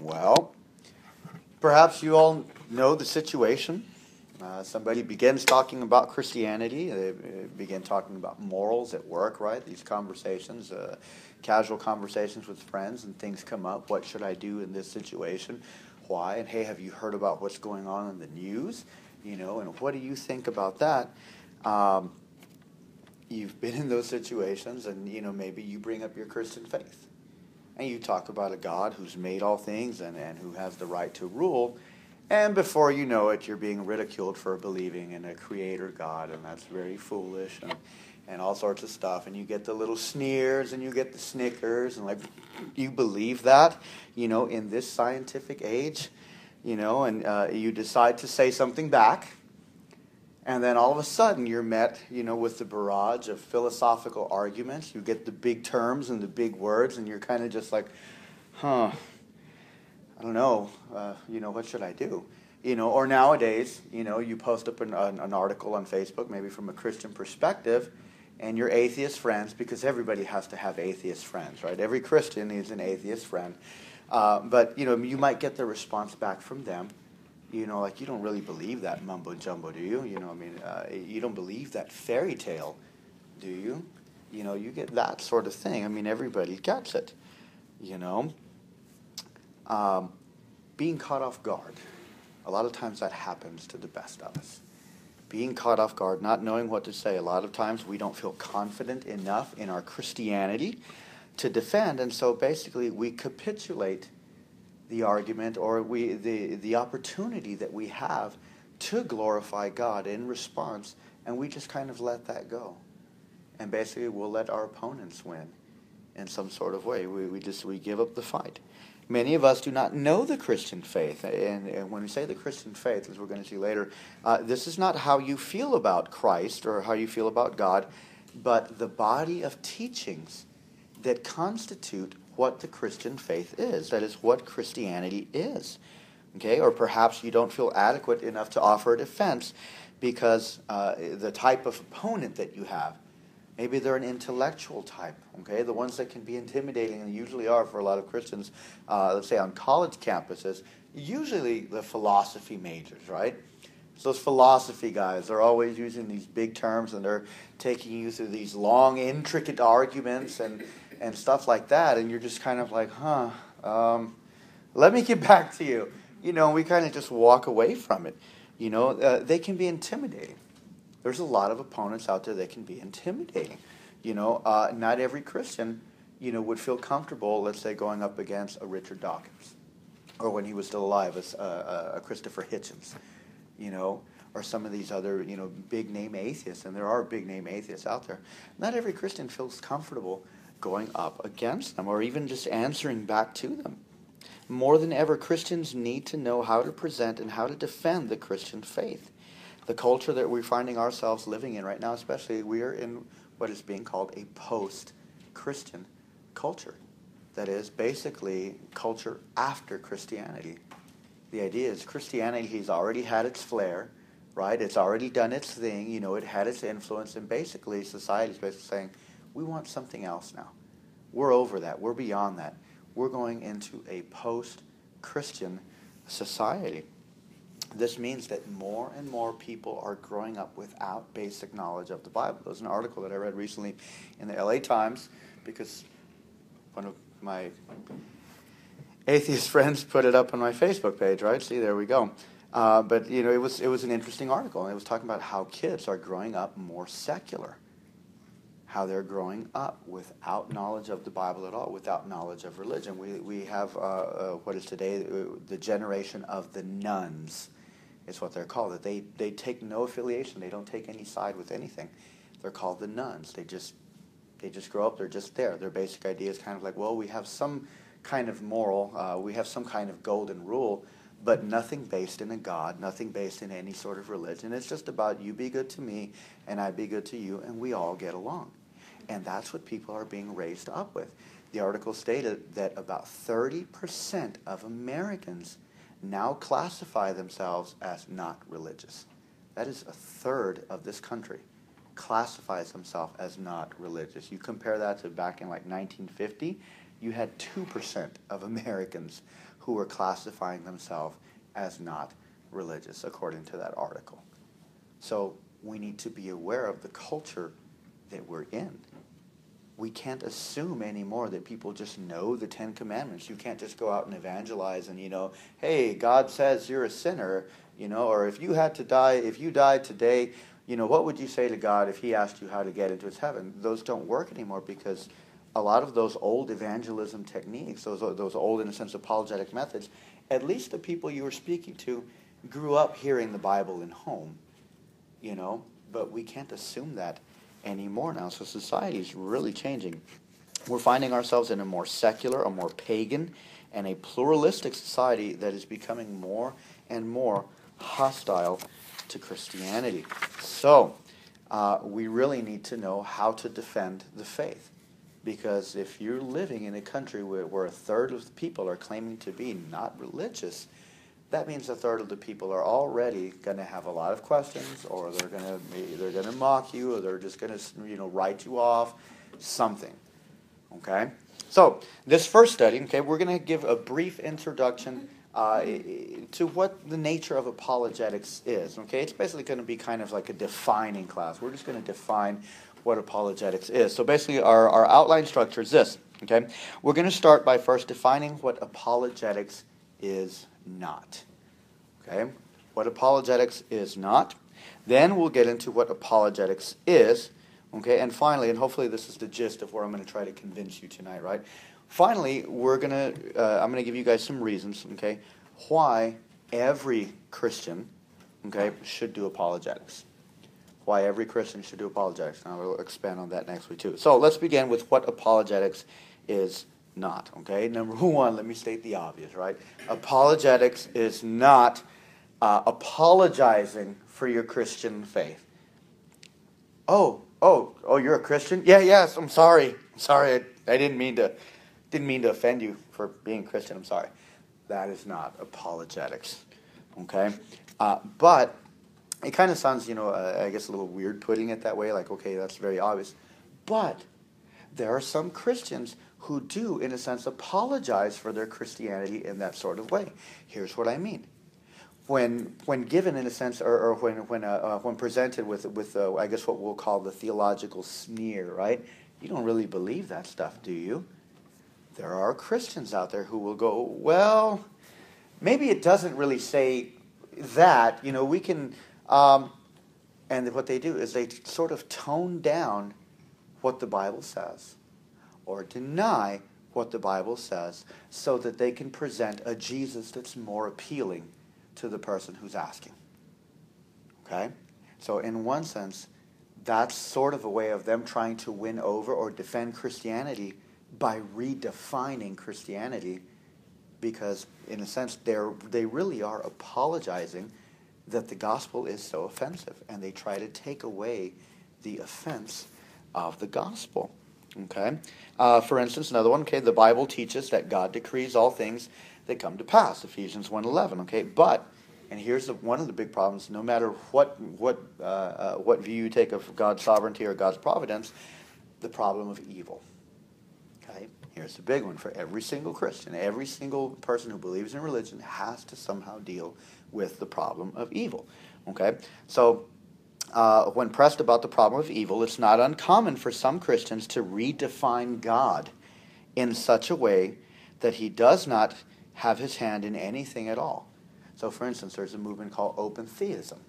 Well, perhaps you all know the situation. Uh, somebody begins talking about Christianity. They uh, begin talking about morals at work, right? These conversations, uh, casual conversations with friends, and things come up. What should I do in this situation? Why? And hey, have you heard about what's going on in the news? You know, and what do you think about that? Um, you've been in those situations, and you know maybe you bring up your Christian faith and you talk about a God who's made all things and, and who has the right to rule. And before you know it, you're being ridiculed for believing in a creator God, and that's very foolish, and, and all sorts of stuff. And you get the little sneers and you get the snickers, and like, you believe that, you know, in this scientific age, you know, and uh, you decide to say something back and then all of a sudden, you're met, you know, with the barrage of philosophical arguments. You get the big terms and the big words, and you're kind of just like, huh, I don't know, uh, you know, what should I do? You know, or nowadays, you know, you post up an, an, an article on Facebook, maybe from a Christian perspective, and your atheist friends, because everybody has to have atheist friends, right? Every Christian is an atheist friend. Uh, but, you know, you might get the response back from them you know, like you don't really believe that mumbo jumbo, do you? You know, I mean, uh, you don't believe that fairy tale, do you? You know, you get that sort of thing. I mean, everybody gets it, you know. Um, being caught off guard. A lot of times that happens to the best of us. Being caught off guard, not knowing what to say. A lot of times we don't feel confident enough in our Christianity to defend, and so basically we capitulate the argument or we, the, the opportunity that we have to glorify God in response, and we just kind of let that go. And basically, we'll let our opponents win in some sort of way. We, we just we give up the fight. Many of us do not know the Christian faith, and, and when we say the Christian faith, as we're going to see later, uh, this is not how you feel about Christ or how you feel about God, but the body of teachings that constitute what the Christian faith is. That is what Christianity is. Okay? Or perhaps you don't feel adequate enough to offer a defense because uh, the type of opponent that you have. Maybe they're an intellectual type, okay? The ones that can be intimidating, and usually are for a lot of Christians, uh, let's say on college campuses, usually the philosophy majors, right? So those philosophy guys, they're always using these big terms and they're taking you through these long, intricate arguments and and stuff like that, and you're just kind of like, huh, um, let me get back to you. You know, we kind of just walk away from it. You know, uh, they can be intimidating. There's a lot of opponents out there that can be intimidating. You know, uh, not every Christian, you know, would feel comfortable, let's say, going up against a Richard Dawkins, or when he was still alive, a, a, a Christopher Hitchens, you know, or some of these other, you know, big name atheists, and there are big name atheists out there. Not every Christian feels comfortable going up against them or even just answering back to them. More than ever, Christians need to know how to present and how to defend the Christian faith. The culture that we're finding ourselves living in right now, especially, we are in what is being called a post Christian culture. That is basically culture after Christianity. The idea is Christianity has already had its flair, right? It's already done its thing, you know, it had its influence, and basically society is basically saying, we want something else now. We're over that. We're beyond that. We're going into a post Christian society. This means that more and more people are growing up without basic knowledge of the Bible. There's an article that I read recently in the LA Times because one of my atheist friends put it up on my Facebook page, right? See, there we go. Uh, but you know, it was it was an interesting article, and it was talking about how kids are growing up more secular how they're growing up without knowledge of the Bible at all, without knowledge of religion. We, we have uh, uh, what is today uh, the generation of the nones, is what they're called. They, they take no affiliation, they don't take any side with anything. They're called the nones. They just, they just grow up, they're just there. Their basic idea is kind of like, well, we have some kind of moral, uh, we have some kind of golden rule, but nothing based in a God, nothing based in any sort of religion. It's just about you be good to me and I be good to you, and we all get along. And that's what people are being raised up with. The article stated that about 30% of Americans now classify themselves as not religious. That is a third of this country classifies themselves as not religious. You compare that to back in like 1950, you had 2% of Americans who were classifying themselves as not religious, according to that article. So we need to be aware of the culture that we're in. We can't assume anymore that people just know the Ten Commandments. You can't just go out and evangelize and, you know, hey, God says you're a sinner, you know, or if you had to die, if you died today, you know, what would you say to God if He asked you how to get into His heaven? Those don't work anymore because a lot of those old evangelism techniques, those, those old, in a sense, apologetic methods, at least the people you were speaking to grew up hearing the Bible in home, you know, but we can't assume that anymore now. So society is really changing. We're finding ourselves in a more secular, a more pagan, and a pluralistic society that is becoming more and more hostile to Christianity. So, uh, we really need to know how to defend the faith. Because if you're living in a country where, where a third of the people are claiming to be not religious, that means a third of the people are already going to have a lot of questions, or they're going to they're going to mock you, or they're just going to you know write you off, something. Okay. So this first study, okay, we're going to give a brief introduction uh, to what the nature of apologetics is. Okay, it's basically going to be kind of like a defining class. We're just going to define what apologetics is. So basically, our, our outline structure is this. Okay, we're going to start by first defining what apologetics is not. Okay? What apologetics is not. Then we'll get into what apologetics is. Okay? And finally, and hopefully this is the gist of where I'm going to try to convince you tonight, right? Finally, we're going to uh, I'm going to give you guys some reasons, okay, why every Christian, okay, should do apologetics. Why every Christian should do apologetics. And I will expand on that next week too. So let's begin with what apologetics is not. Okay, number one, let me state the obvious, right? Apologetics is not uh, apologizing for your Christian faith. Oh, oh, oh, you're a Christian? Yeah, yes. I'm sorry. I'm sorry. I, I didn't mean to didn't mean to offend you for being Christian. I'm sorry. That is not apologetics. Okay, uh, but it kind of sounds, you know, uh, I guess a little weird putting it that way. Like, okay, that's very obvious, but there are some Christians who do, in a sense, apologize for their Christianity in that sort of way. Here's what I mean. When, when given, in a sense, or, or when, when, uh, uh, when presented with, with uh, I guess, what we'll call the theological sneer, right? You don't really believe that stuff, do you? There are Christians out there who will go, well, maybe it doesn't really say that. You know, we can. Um, and what they do is they sort of tone down what the Bible says or deny what the Bible says so that they can present a Jesus that's more appealing to the person who's asking. Okay? So, in one sense, that's sort of a way of them trying to win over or defend Christianity by redefining Christianity because, in a sense, they're, they really are apologizing that the gospel is so offensive and they try to take away the offense of the gospel. Okay? Uh, for instance, another one, okay, the Bible teaches that God decrees all things that come to pass, Ephesians 1.11, okay? But, and here's the, one of the big problems, no matter what, what, uh, uh, what view you take of God's sovereignty or God's providence, the problem of evil. Okay? Here's the big one for every single Christian. Every single person who believes in religion has to somehow deal with the problem of evil. Okay? So, uh, when pressed about the problem of evil, it's not uncommon for some Christians to redefine God in such a way that he does not have his hand in anything at all. So, for instance, there's a movement called open theism.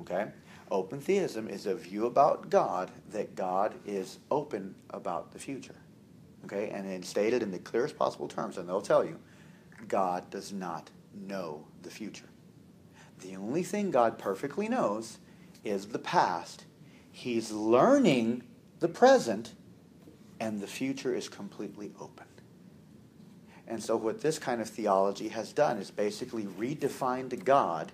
Okay? Open theism is a view about God that God is open about the future. Okay? And it's stated in the clearest possible terms, and they'll tell you God does not know the future. The only thing God perfectly knows is the past. He's learning the present, and the future is completely open. And so, what this kind of theology has done is basically redefined God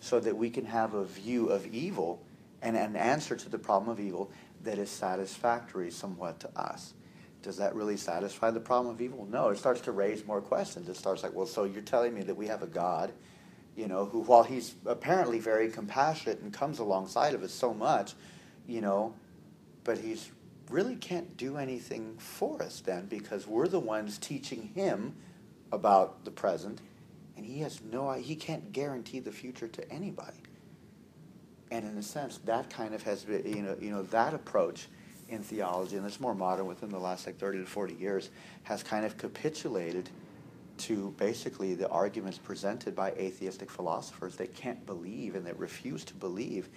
so that we can have a view of evil and an answer to the problem of evil that is satisfactory somewhat to us. Does that really satisfy the problem of evil? No, it starts to raise more questions. It starts like, well, so you're telling me that we have a God you know, who, while he's apparently very compassionate and comes alongside of us so much, you know, but he's really can't do anything for us then because we're the ones teaching him about the present and he has no he can't guarantee the future to anybody. And in a sense that kind of has been you know you know that approach in theology and it's more modern within the last like 30 to 40 years has kind of capitulated to basically the arguments presented by atheistic philosophers they can't believe and they refuse to believe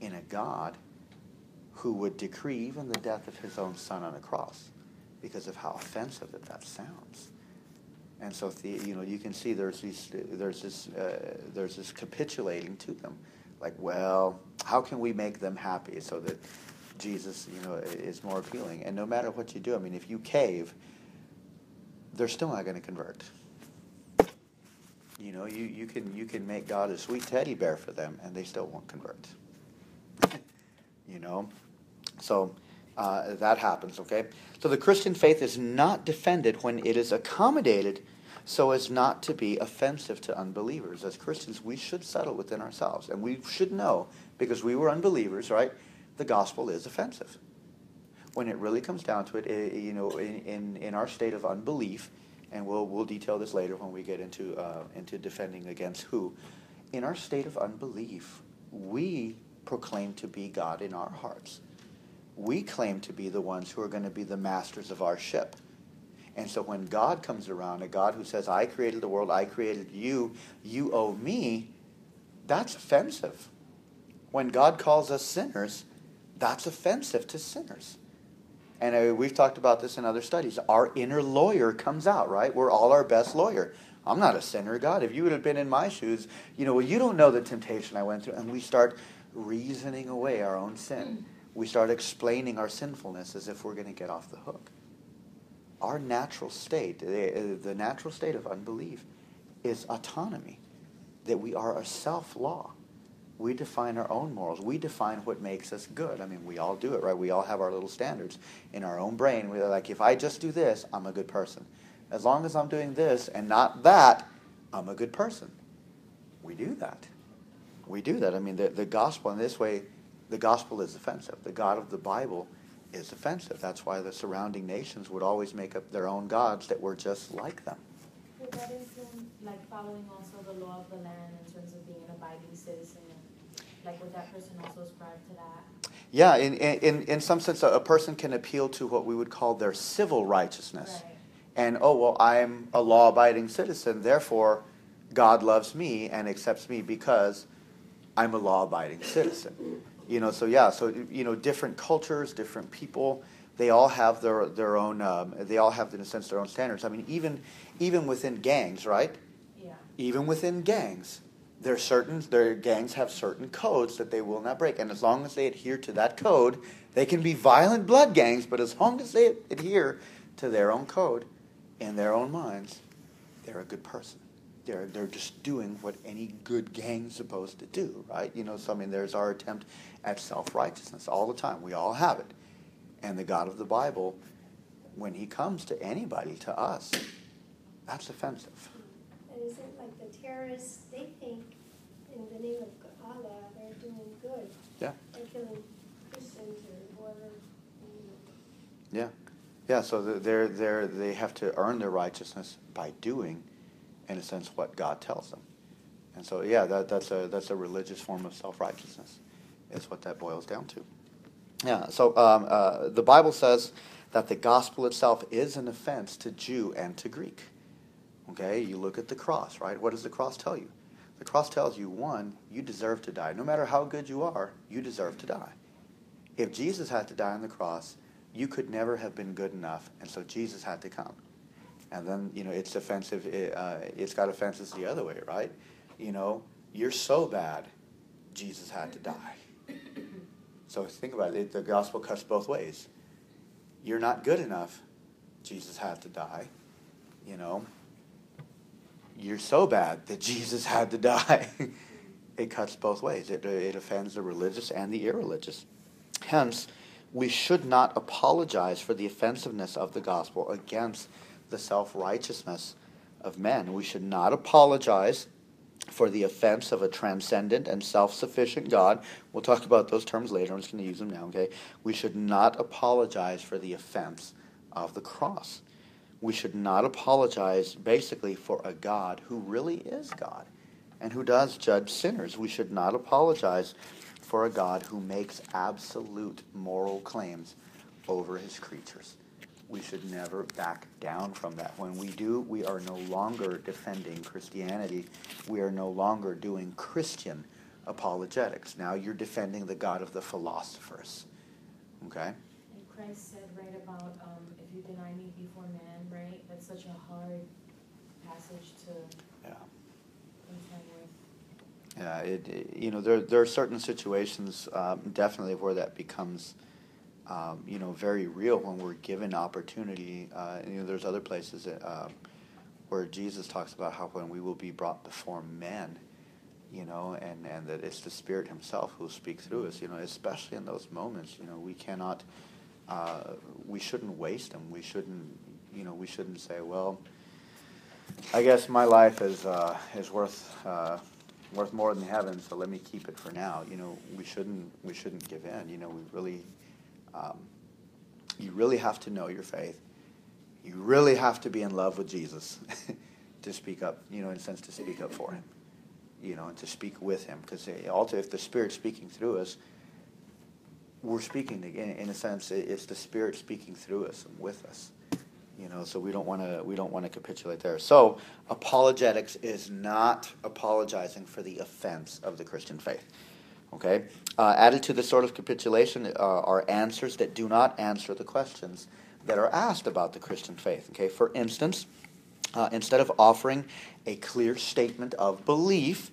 in a god who would decree even the death of his own son on a cross because of how offensive that that sounds. And so, the, you know, you can see there's these, there's this, uh, there's this capitulating to them, like, well, how can we make them happy so that Jesus, you know, is more appealing? And no matter what you do, I mean, if you cave, they're still not going to convert. You know, you, you can you can make God a sweet teddy bear for them, and they still won't convert. you know, so uh, that happens, okay? So the Christian faith is not defended when it is accommodated so as not to be offensive to unbelievers. As Christians, we should settle within ourselves. And we should know, because we were unbelievers, right? The gospel is offensive. When it really comes down to it, it you know, in, in, in, our state of unbelief, and we'll, we'll detail this later when we get into, uh, into defending against who, in our state of unbelief, we proclaim to be God in our hearts we claim to be the ones who are going to be the masters of our ship. And so when God comes around, a God who says, I created the world, I created you, you owe me, that's offensive. When God calls us sinners, that's offensive to sinners. And uh, we've talked about this in other studies. Our inner lawyer comes out, right? We're all our best lawyer. I'm not a sinner, God. If you would have been in my shoes, you know, well, you don't know the temptation I went through. And we start reasoning away our own sin we start explaining our sinfulness as if we're going to get off the hook. Our natural state, the natural state of unbelief, is autonomy, that we are a self law. We define our own morals. We define what makes us good. I mean, we all do it, right? We all have our little standards in our own brain. We're like, if I just do this, I'm a good person. As long as I'm doing this and not that, I'm a good person. We do that. We do that. I mean, the, the gospel in this way the gospel is offensive. The God of the Bible is offensive. That's why the surrounding nations would always make up their own gods that were just like them. Would that include like following also the law of the land in terms of being an abiding citizen? Like would that person also ascribe to that? Yeah, in, in, in some sense, a person can appeal to what we would call their civil righteousness. Right. And, oh, well, I'm a law abiding citizen, therefore God loves me and accepts me because I'm a law abiding citizen you know, so yeah, so you know, different cultures, different people, they all have their their own. Um, they all have, in a sense, their own standards. I mean, even even within gangs, right? Yeah. Even within gangs, there are certain their gangs have certain codes that they will not break, and as long as they adhere to that code, they can be violent blood gangs. But as long as they adhere to their own code, in their own minds, they're a good person they're they're just doing what any good gang's supposed to do, right? You know, so I mean, there's our attempt at self righteousness all the time. We all have it, and the God of the Bible, when He comes to anybody, to us, that's offensive. And isn't like the terrorists? They think in the name of Allah they're doing good. Yeah. They're killing Christians or whoever. Yeah, yeah. So they're they're they have to earn their righteousness by doing in a sense, what God tells them. And so, yeah, that, that's, a, that's a religious form of self righteousness, is what that boils down to. Yeah, so um, uh, the Bible says that the gospel itself is an offense to Jew and to Greek. Okay, you look at the cross, right? What does the cross tell you? The cross tells you, one, you deserve to die. No matter how good you are, you deserve to die. If Jesus had to die on the cross, you could never have been good enough, and so Jesus had to come and then you know it's offensive. It, uh, it's got offenses the other way, right? You know, you're so bad, Jesus had to die. So think about it. The gospel cuts both ways. You're not good enough, Jesus had to die. You know, you're so bad that Jesus had to die. it cuts both ways. It, it offends the religious and the irreligious. Hence, we should not apologize for the offensiveness of the gospel against the self righteousness of men. We should not apologize for the offense of a transcendent and self sufficient God. We'll talk about those terms later. I'm just going to use them now, okay? We should not apologize for the offense of the cross. We should not apologize basically for a God who really is God and who does judge sinners. We should not apologize for a God who makes absolute moral claims over his creatures. We should never back down from that. When we do, we are no longer defending Christianity. We are no longer doing Christian apologetics. Now you're defending the God of the philosophers. Okay? And Christ said right about um, if you deny me before such a hard passage to Yeah. contend with. Yeah, it, it- you know, there, there are certain situations, um, definitely where that becomes, um, you know, very real when we're given opportunity. Uh, you know, there's other places that, um, where Jesus talks about how when we will be brought before men, you know, and, and that it's the Spirit Himself who will speak through us, you know, especially in those moments, you know, we cannot, uh, we shouldn't waste them. We shouldn't, you know, we shouldn't say, well, I guess my life is, uh, is worth, uh, worth more than heaven, so let me keep it for now. You know, we shouldn't, we shouldn't give in. You know, we really, um, you really have to know your faith. You really have to be in love with Jesus to speak up, you know, in a sense, to speak up for him, you know, and to speak with him. Because also, if the Spirit's speaking through us, we're speaking, in, in a sense, it's the Spirit speaking through us and with us. You know, so we don't want to we don't want to capitulate there. So apologetics is not apologizing for the offense of the Christian faith. Okay, uh, added to this sort of capitulation uh, are answers that do not answer the questions that are asked about the Christian faith. Okay, for instance, uh, instead of offering a clear statement of belief,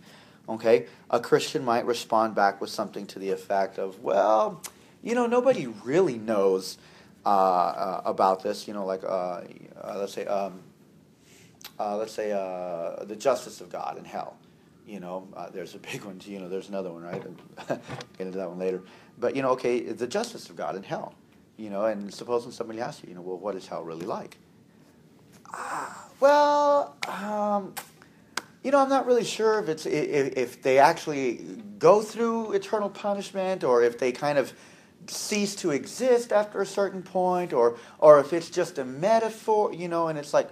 okay, a Christian might respond back with something to the effect of, well, you know, nobody really knows uh, uh, about this. You know, like uh, uh, let's say, um, let's say the justice of God in hell. You know, there's a big one. You know, there's another one, right? Get into that one later. But you know, okay, the justice of God in hell. You know, and supposing somebody asks you, you know, well, what is hell really like? Ah, well, um, you know, I'm not really sure if it's if, if they actually go through eternal punishment or if they kind of cease to exist after a certain point or or if it's just a metaphor, you know, and it's like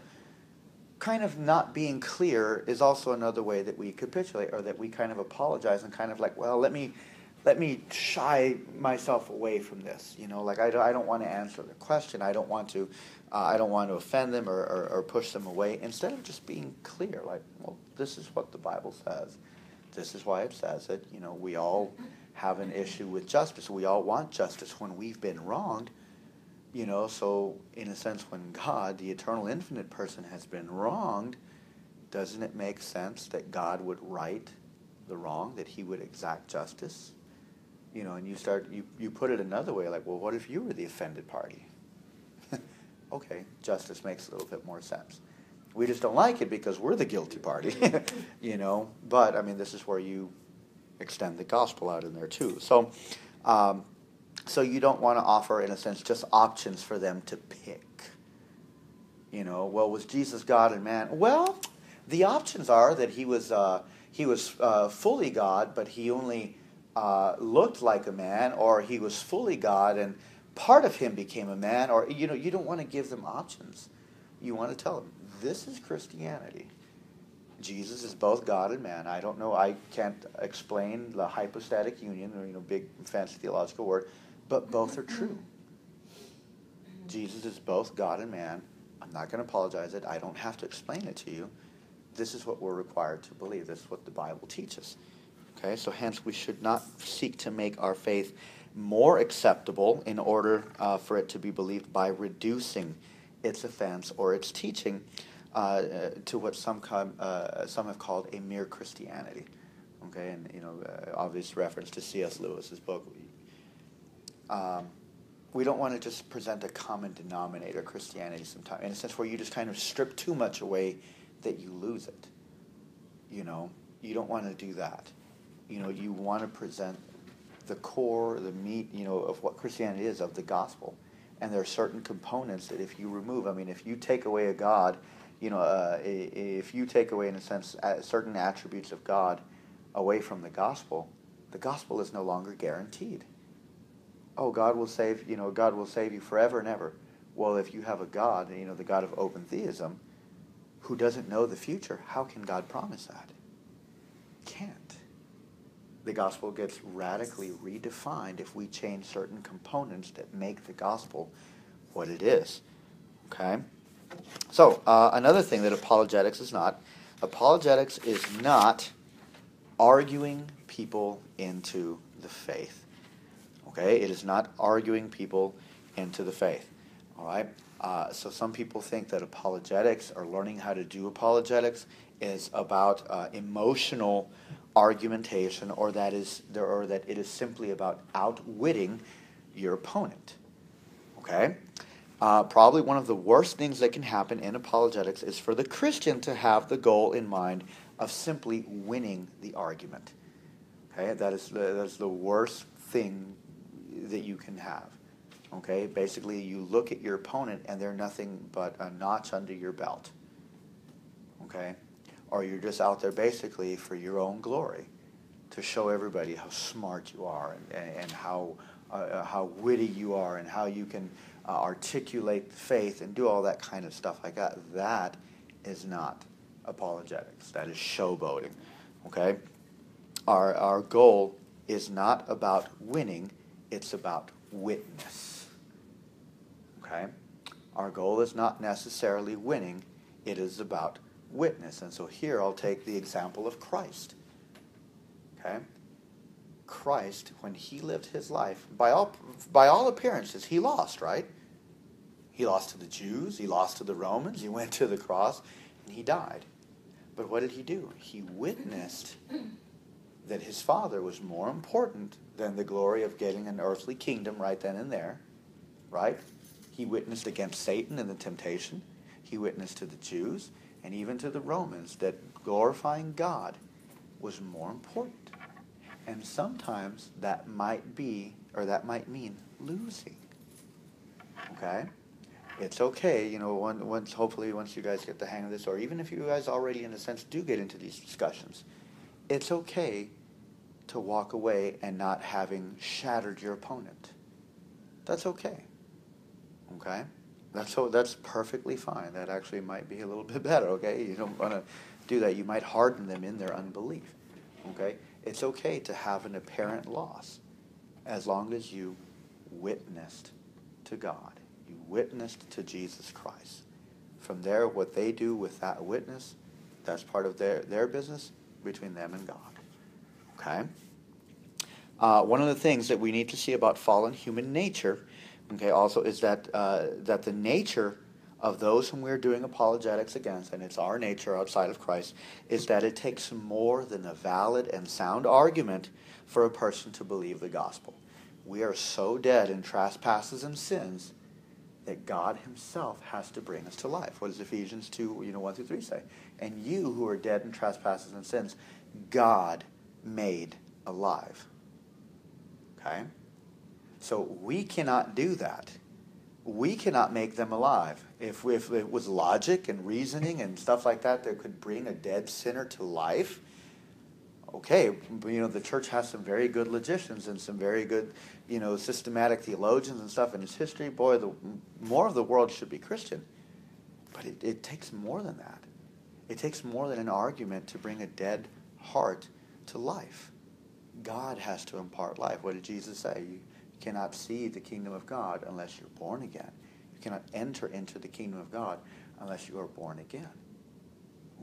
kind of not being clear is also another way that we capitulate or that we kind of apologize and kind of like, well, let me let me shy myself away from this. You know, like I don't, I don't want to answer the question. I don't want to uh, I don't want to offend them or, or, or push them away. Instead of just being clear, like, well, this is what the Bible says. This is why it says it. You know, we all have an issue with justice. We all want justice when we've been wronged. You know, so in a sense, when God, the eternal infinite person, has been wronged, doesn't it make sense that God would right the wrong, that he would exact justice? You know, and you start, you, you put it another way, like, well, what if you were the offended party? okay, justice makes a little bit more sense. We just don't like it because we're the guilty party, you know. But I mean, this is where you extend the gospel out in there too. So, um, so you don't want to offer, in a sense, just options for them to pick. You know, well, was Jesus God and man? Well, the options are that he was uh, he was uh, fully God, but he only uh, looked like a man, or he was fully God and part of him became a man, or you know, you don't want to give them options. You want to tell them this is Christianity. Jesus is both God and man. I don't know. I can't explain the hypostatic union, or you know, big fancy theological word, but both are true. Jesus is both God and man. I'm not going to apologize it. I don't have to explain it to you. This is what we're required to believe. This is what the Bible teaches. Okay, so hence we should not seek to make our faith more acceptable in order uh, for it to be believed by reducing its offense or its teaching uh, uh, to what some com- uh, some have called a mere Christianity. Okay, and you know, obvious reference to C.S. Lewis's book. Um, we don't want to just present a common denominator Christianity sometimes in a sense where you just kind of strip too much away that you lose it. You know, you don't want to do that. You know, you want to present the core, the meat, you know, of what Christianity is, of the gospel. And there are certain components that if you remove, I mean, if you take away a God you know, uh, if you take away, in a sense, certain attributes of God away from the gospel, the gospel is no longer guaranteed. Oh, God will save, you know, God will save you forever and ever. Well, if you have a God, you know, the God of open theism, who doesn't know the future, how can God promise that? Can't. The gospel gets radically redefined if we change certain components that make the gospel what it is. Okay? So, uh, another thing that apologetics is not apologetics is not arguing people into the faith. Okay? It is not arguing people into the faith. All right? Uh, so, some people think that apologetics or learning how to do apologetics is about uh, emotional argumentation or that is there or that it is simply about outwitting your opponent. Okay? Uh, probably one of the worst things that can happen in apologetics is for the Christian to have the goal in mind of simply winning the argument. Okay, that is the, that is the worst thing that you can have. Okay, basically, you look at your opponent and they're nothing but a notch under your belt. Okay, or you're just out there basically for your own glory, to show everybody how smart you are and, and how uh, how witty you are and how you can uh, articulate the faith and do all that kind of stuff like that. That is not apologetics. That is showboating. Okay? Our, our goal is not about winning, it's about witness. Okay? Our goal is not necessarily winning, it is about witness. And so here I'll take the example of Christ. Okay? Christ, when he lived his life, by all, by all appearances, he lost, right? He lost to the Jews, he lost to the Romans, he went to the cross, and he died. But what did he do? He witnessed that his father was more important than the glory of getting an earthly kingdom right then and there, right? He witnessed against Satan and the temptation. He witnessed to the Jews and even to the Romans that glorifying God was more important. And sometimes that might be, or that might mean losing. Okay? It's okay, you know, once hopefully once you guys get the hang of this, or even if you guys already in a sense do get into these discussions, it's okay to walk away and not having shattered your opponent. That's okay. Okay? That's so that's perfectly fine. That actually might be a little bit better, okay? You don't want to do that. You might harden them in their unbelief. Okay? It's okay to have an apparent loss as long as you witnessed to God witnessed to Jesus Christ. From there, what they do with that witness, that's part of their, their business between them and God. Okay? Uh, one of the things that we need to see about fallen human nature, okay, also is that, uh, that the nature of those whom we're doing apologetics against, and it's our nature outside of Christ, is that it takes more than a valid and sound argument for a person to believe the gospel. We are so dead in trespasses and sins that God himself has to bring us to life. What does Ephesians 2, you know, 1 through 3 say? And you who are dead in trespasses and sins, God made alive. Okay? So we cannot do that. We cannot make them alive. If, if it was logic and reasoning and stuff like that that could bring a dead sinner to life, okay, you know, the church has some very good logicians and some very good, you know, systematic theologians and stuff in its history. Boy, the more of the world should be Christian. But it, it takes more than that. It takes more than an argument to bring a dead heart to life. God has to impart life. What did Jesus say? You cannot see the kingdom of God unless you're born again. You cannot enter into the kingdom of God unless you are born again.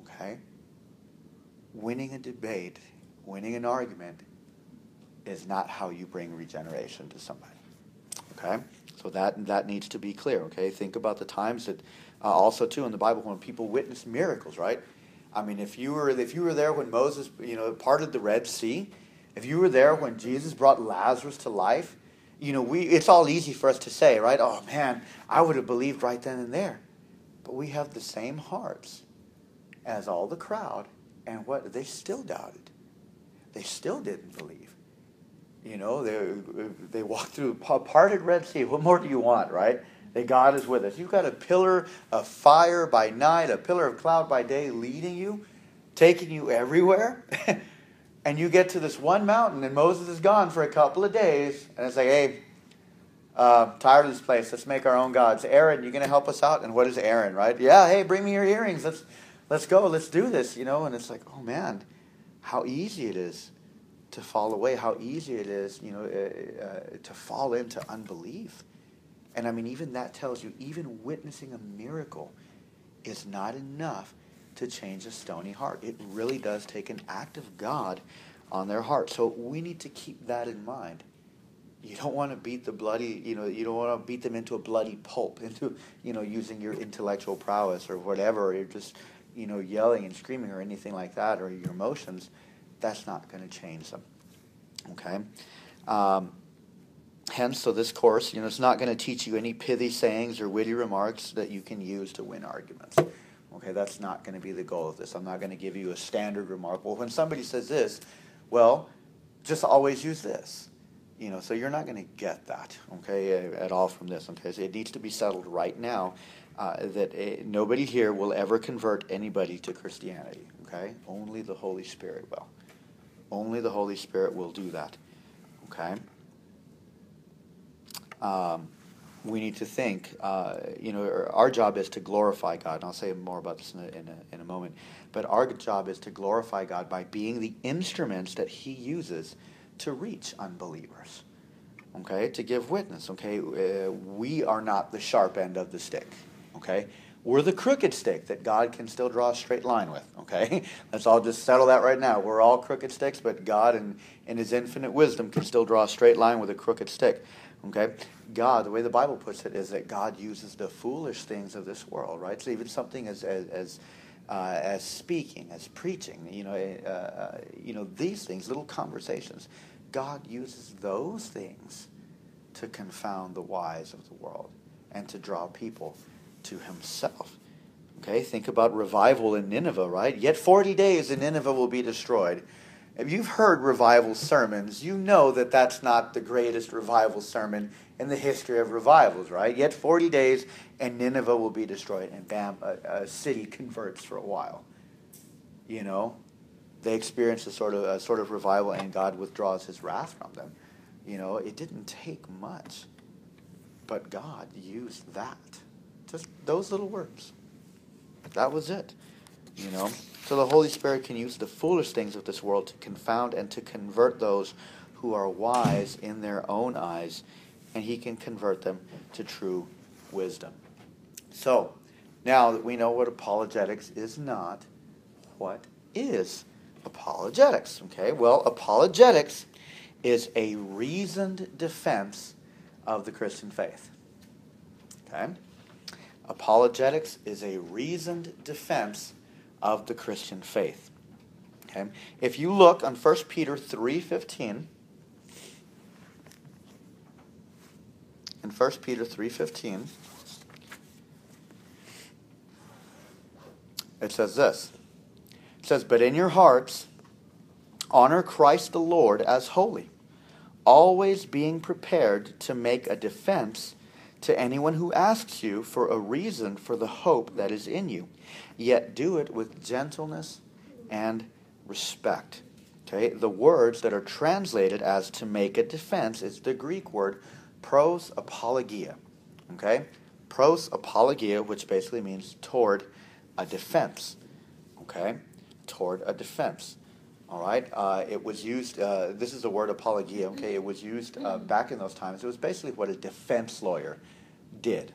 Okay? Winning a debate winning an argument is not how you bring regeneration to somebody. Okay? So that, that needs to be clear, okay? Think about the times that uh, also too in the Bible when people witness miracles, right? I mean, if you were if you were there when Moses, you know, parted the Red Sea, if you were there when Jesus brought Lazarus to life, you know, we it's all easy for us to say, right? Oh man, I would have believed right then and there. But we have the same hearts as all the crowd, and what they still doubted. They still didn't believe. You know, they, they walk through parted Red Sea. What more do you want, right? That God is with us. You've got a pillar of fire by night, a pillar of cloud by day leading you, taking you everywhere. and you get to this one mountain, and Moses is gone for a couple of days, and it's like, hey, uh, tired of this place. Let's make our own gods. Aaron, you're going to help us out? And what is Aaron, right? Yeah, hey, bring me your earrings. Let's let's go. Let's do this. You know, and it's like, oh man, how easy it is to fall away. How easy it is, you know, uh, uh, to fall into unbelief. And I mean, even that tells you, even witnessing a miracle is not enough to change a stony heart. It really does take an act of God on their heart. So we need to keep that in mind you don't want to beat the bloody, you know, you don't want to beat them into a bloody pulp, into, you know, using your intellectual prowess or whatever, you're just, you know, yelling and screaming or anything like that, or your emotions. That's not going to change them. Okay? Um, hence, so this course, you know, it's not going to teach you any pithy sayings or witty remarks that you can use to win arguments. Okay, that's not going to be the goal of this. I'm not going to give you a standard remark. Well, when somebody says this, well, just always use this you know, so you're not going to get that, okay, at all from this, okay? So it needs to be settled right now uh, that uh, nobody here will ever convert anybody to Christianity, okay? Only the Holy Spirit will. Only the Holy Spirit will do that, okay? Um, we need to think, uh, you know, our job is to glorify God, and I'll say more about this in a, in a, in a moment, but our job is to glorify God by being the instruments that He uses to reach unbelievers, okay, to give witness, okay. Uh, we are not the sharp end of the stick, okay. We're the crooked stick that God can still draw a straight line with, okay? Let's all just settle that right now. We're all crooked sticks, but God, in, in His infinite wisdom, can still draw a straight line with a crooked stick, okay? God, the way the Bible puts it, is that God uses the foolish things of this world, right? So even something as, as, as uh, as speaking, as preaching, you know, uh, uh, you know, these things, little conversations. God uses those things to confound the wise of the world and to draw people to himself. Okay, think about revival in Nineveh, right? Yet 40 days and Nineveh will be destroyed. If you've heard revival sermons, you know that that's not the greatest revival sermon in the history of revivals, right? Yet 40 days and Nineveh will be destroyed, and bam, a, a city converts for a while. You know, they experience a sort of a sort of revival, and God withdraws His wrath from them. You know, it didn't take much, but God used that, just those little words. That was it. You know, so the Holy Spirit can use the foolish things of this world to confound and to convert those who are wise in their own eyes and he can convert them to true wisdom. So, now that we know what apologetics is not, what is apologetics? Okay, well, apologetics is a reasoned defense of the Christian faith. Okay? Apologetics is a reasoned defense of the Christian faith. Okay? If you look on 1 Peter 3:15, in 1 Peter 3:15 it says this it says but in your hearts honor Christ the Lord as holy always being prepared to make a defense to anyone who asks you for a reason for the hope that is in you yet do it with gentleness and respect okay the words that are translated as to make a defense is the greek word pros apologia. Okay? Pros apologia, which basically means toward a defense. Okay? Toward a defense. All right? Uh, it was used, uh, this is the word apologia, okay? It was used uh, back in those times. It was basically what a defense lawyer did.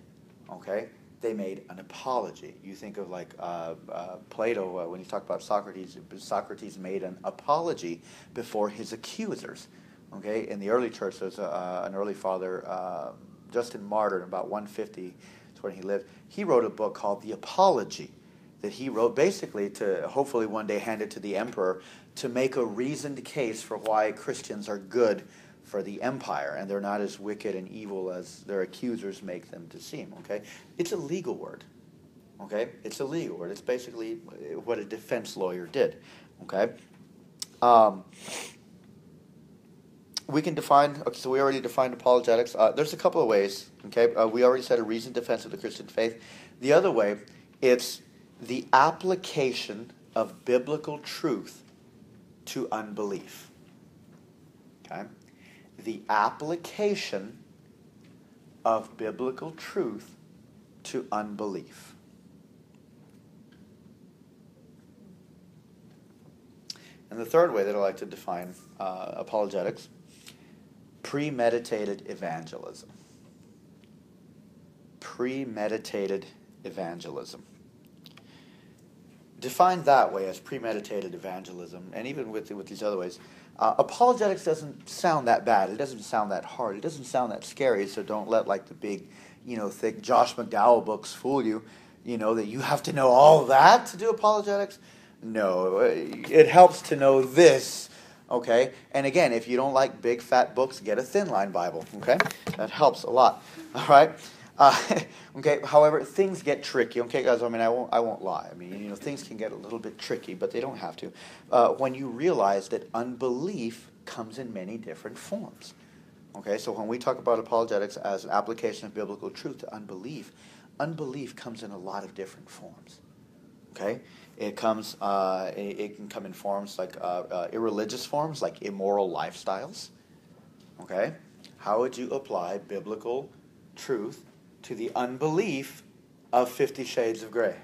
Okay? They made an apology. You think of like uh, uh, Plato, uh, when you talk about Socrates, Socrates made an apology before his accusers. Okay, in the early church, there's uh, an early father, uh, Justin Martyr, about 150 is when he lived. He wrote a book called The Apology that he wrote basically to hopefully one day hand it to the emperor to make a reasoned case for why Christians are good for the empire and they're not as wicked and evil as their accusers make them to seem. Okay, it's a legal word. Okay, it's a legal word. It's basically what a defense lawyer did. Okay. Um, we can define. Okay, so we already defined apologetics. Uh, there's a couple of ways. Okay, uh, we already said a reasoned defense of the Christian faith. The other way, it's the application of biblical truth to unbelief. Okay, the application of biblical truth to unbelief. And the third way that I like to define uh, apologetics premeditated evangelism. Premeditated evangelism. Defined that way as premeditated evangelism, and even with, with these other ways, uh, apologetics doesn't sound that bad. It doesn't sound that hard. It doesn't sound that scary. So don't let like the big, you know, thick Josh McDowell books fool you. You know that you have to know all that to do apologetics. No, it helps to know this. Okay, and again, if you don't like big fat books, get a thin line Bible. Okay, that helps a lot. All right. Uh, okay. However, things get tricky. Okay, guys. I mean, I won't. I won't lie. I mean, you know, things can get a little bit tricky, but they don't have to. Uh, when you realize that unbelief comes in many different forms. Okay, so when we talk about apologetics as an application of biblical truth to unbelief, unbelief comes in a lot of different forms. Okay, it comes. Uh, it, it, can come in forms like uh, uh, irreligious forms, like immoral lifestyles. Okay, how would you apply biblical truth to the unbelief of Fifty Shades of Grey?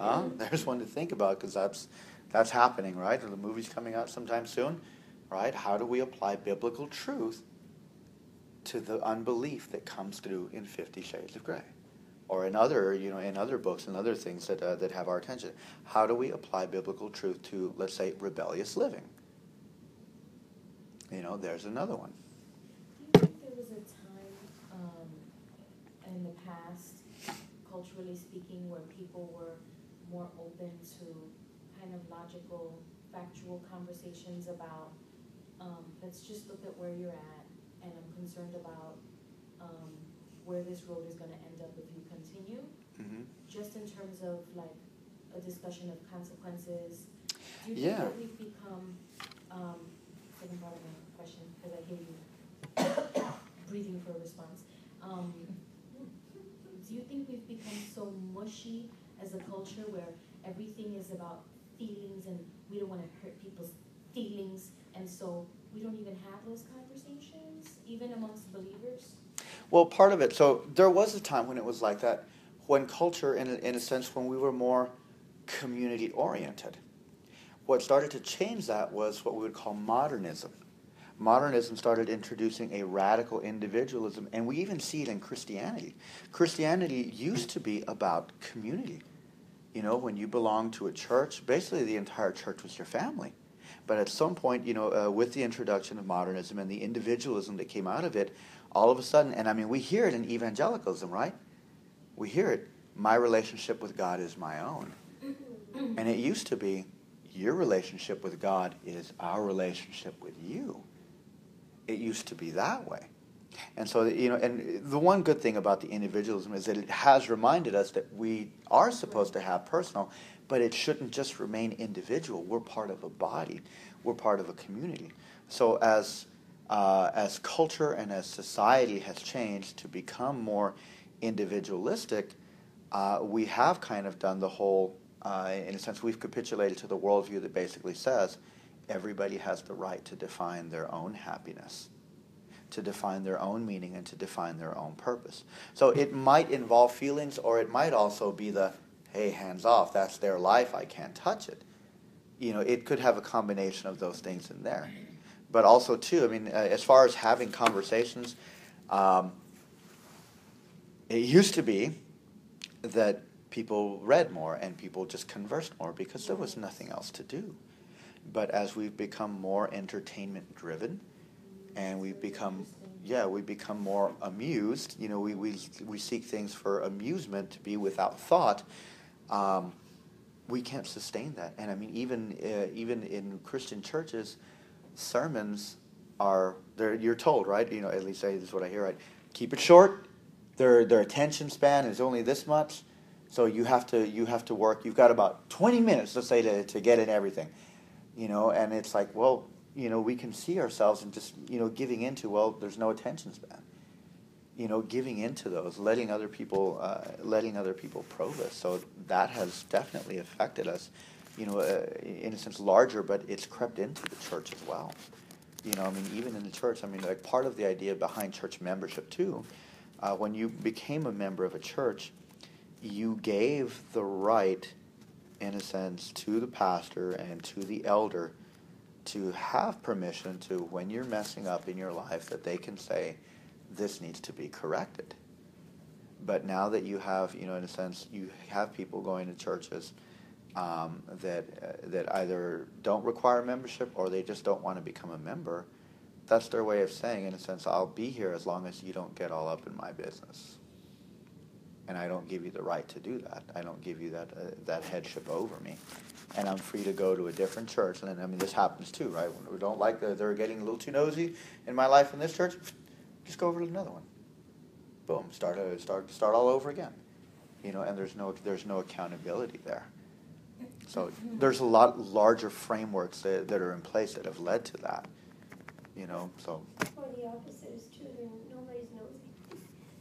Huh? There's one to think about because that's that's happening, right? The movie's coming out sometime soon, right? How do we apply biblical truth to the unbelief that comes through in Fifty Shades of Grey? or in other, you know, in other books and other things that, uh, that have our attention. How do we apply biblical truth to, let's say, rebellious living? You know, there's another one. Do you think there was a time um, in the past, culturally speaking, where people were more open to kind of logical, factual conversations about, um, let's just look at where you're at, and I'm concerned about um, where this road is gonna end up if you continue, Mm-hmm. just in terms of like a discussion of consequences. Do you think that we've become, um, second part of my question, because I hear you breathing for a response. Um, do you think we've become so mushy as a culture where everything is about feelings and we don't wanna hurt people's feelings, and so we don't even have those conversations, even amongst believers? Well, part of it, so there was a time when it was like that, when culture, in a, in a sense, when we were more community oriented. What started to change that was what we would call modernism. Modernism started introducing a radical individualism, and we even see it in Christianity. Christianity used to be about community. You know, when you belonged to a church, basically the entire church was your family. But at some point, you know, uh, with the introduction of modernism and the individualism that came out of it, all of a sudden, and I mean, we hear it in evangelicalism, right? We hear it. My relationship with God is my own. And it used to be your relationship with God is our relationship with you. It used to be that way. And so, you know, and the one good thing about the individualism is that it has reminded us that we are supposed to have personal, but it shouldn't just remain individual. We're part of a body, we're part of a community. So, as uh, as culture and as society has changed to become more individualistic, uh, we have kind of done the whole, uh, in a sense, we've capitulated to the worldview that basically says everybody has the right to define their own happiness, to define their own meaning, and to define their own purpose. So it might involve feelings, or it might also be the, hey, hands off, that's their life, I can't touch it. You know, it could have a combination of those things in there. But also, too, I mean, uh, as far as having conversations, um, it used to be that people read more and people just conversed more because there was nothing else to do. But as we've become more entertainment driven and we've become yeah, we become more amused, you know, we, we, we seek things for amusement to be without thought, um, we can't sustain that. And I mean, even, uh, even in Christian churches, sermons are, they're, you're told, right? You know, at least this is what I hear, right? Keep it short, their their attention span is only this much, so you have to you have to work. You've got about 20 minutes, let's say, to, to get in everything, you know. And it's like, well, you know, we can see ourselves in just, you know, giving into, well, there's no attention span. You know, giving into those, letting other people, uh, letting other people probe us. So that has definitely affected us. You know, uh, in a sense, larger, but it's crept into the church as well. You know, I mean, even in the church, I mean, like part of the idea behind church membership too, uh, when you became a member of a church, you gave the right, in a sense, to the pastor and to the elder to have permission to, when you're messing up in your life, that they can say, this needs to be corrected. But now that you have, you know, in a sense, you have people going to churches um, that uh, that either don't require membership or they just don't want to become a member. That's their way of saying, in a sense, I'll be here as long as you don't get all up in my business. And I don't give you the right to do that. I don't give you that uh, that headship over me, and I'm free to go to a different church. And I mean, this happens too, right? When we don't like the, they're getting a little too nosy in my life in this church, just go over to another one. Boom, start uh, start start all over again. You know, and there's no there's no accountability there. So there's a lot larger frameworks that, that are in place that have led to that. You know, so Or the opposite is true, then nobody's nosy.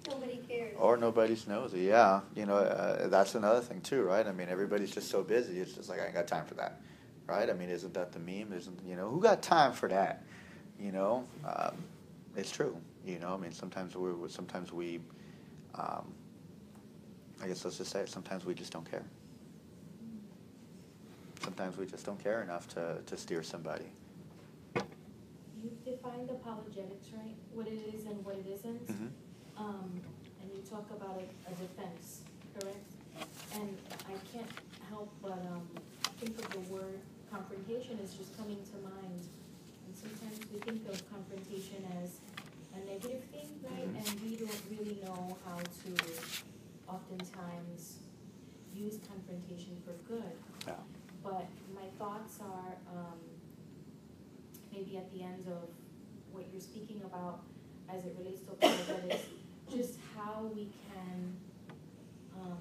Nobody cares. Or nobody's nosy. Yeah, you know, uh, that's another thing too, right? I mean, everybody's just so busy. It's just like I ain't got time for that, right? I mean, isn't that the meme? Isn't you know who got time for that? You know, um, it's true. You know, I mean, sometimes we sometimes we, um, I guess let's just say it. Sometimes we just don't care. Sometimes we just don't care enough to, to steer somebody. You've defined apologetics, right? What it is and what it isn't. Mhm. Um, talk about a, a defense, correct? And I can't help but, um, think of the word confrontation is just coming to mind. And sometimes we think of confrontation as a negative thing, right? Mhm. And we don't really know how to oftentimes use confrontation for good. Yeah. But my thoughts are, um, maybe at the end of what you're speaking about as it relates to apologetics, just how we can, um,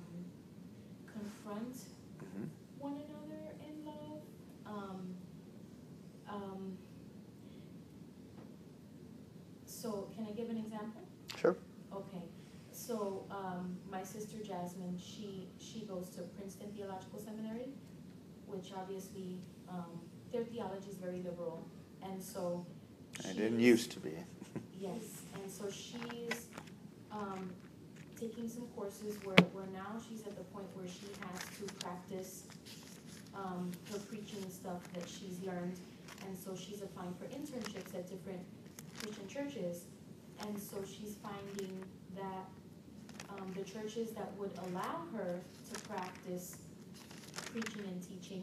confront Mhm. one another in love. Um, um, so can I give an example? Sure. Okay, so, um, my sister Jasmine, she, she goes to Princeton Theological Seminary, which obviously, um, their theology is very liberal, and so. I didn't used to be. Yes, and so she's, um, taking some courses where, where now she's at the point where she has to practice, um, her preaching stuff that she's learned, and so she's applying for internships at different Christian churches. And so she's finding that, um, the churches that would allow her to practice preaching and teaching,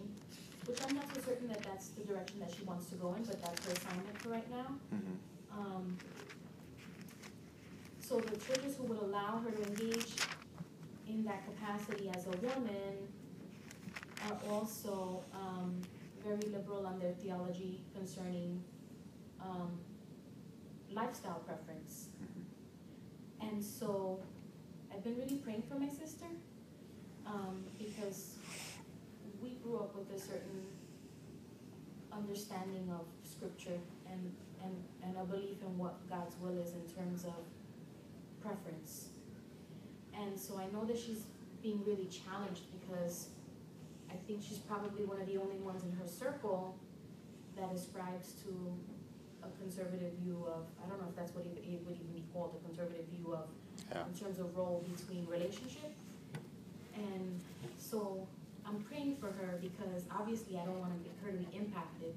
which I'm not so certain that that's the direction that she wants to go in, but that's her assignment for right now. Mhm. Um, so the churches who would allow her to engage in that capacity as a woman are also, um, very liberal on their theology concerning, um, lifestyle preference. Mhm. And so I've been really praying for my sister, um, because we grew up with a certain understanding of scripture and, and, and a belief in what God's will is in terms of preference. And so I know that she's being really challenged because I think she's probably one of the only ones in her circle that ascribes to a conservative view of, I don't know if that's what it it would even be called, a conservative view of, Yeah. in terms of role between relationship. And so I'm praying for her because obviously I don't want her to be impacted